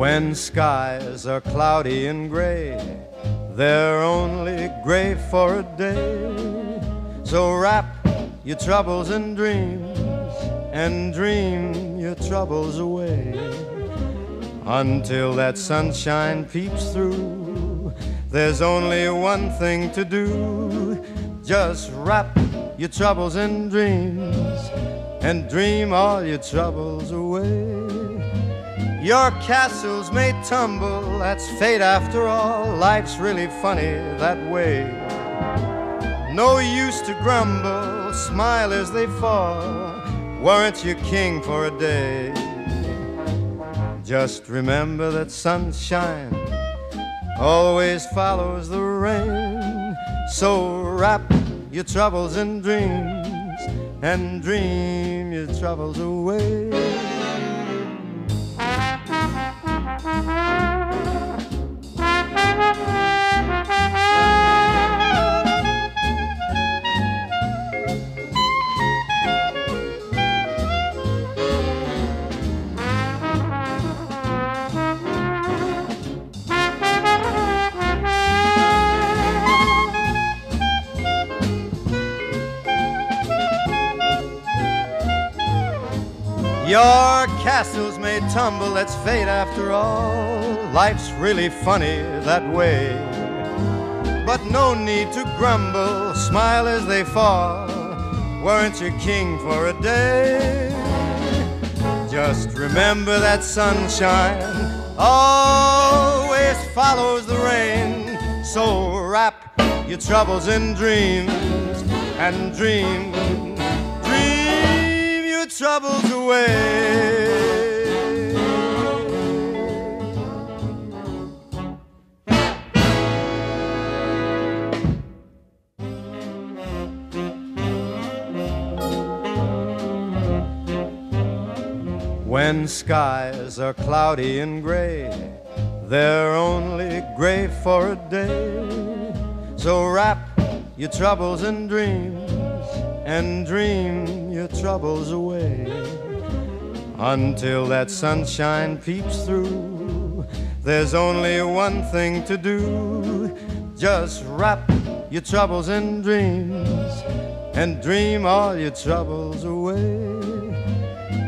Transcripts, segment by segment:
When skies are cloudy and gray, they're only gray for a day. So wrap your troubles in dreams and dream your troubles away until that sunshine peeps through. There's only one thing to do just wrap your troubles in dreams and dream all your troubles away. Your castles may tumble, that's fate after all. Life's really funny that way. No use to grumble, smile as they fall. Weren't you king for a day? Just remember that sunshine always follows the rain. So wrap your troubles in dreams and dream your troubles away. Your castles may tumble, that's fate after all. Life's really funny that way. But no need to grumble, smile as they fall. Weren't you king for a day? Just remember that sunshine always follows the rain. So wrap your troubles in dreams and dream troubles away. When skies are cloudy and gray, they're only gray for a day. So wrap your troubles in dreams and dream your troubles away until that sunshine peeps through. There's only one thing to do just wrap your troubles in dreams and dream all your troubles away.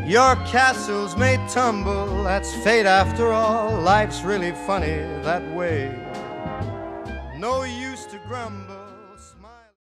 Your castles may tumble, that's fate after all. Life's really funny that way. No use to grumble.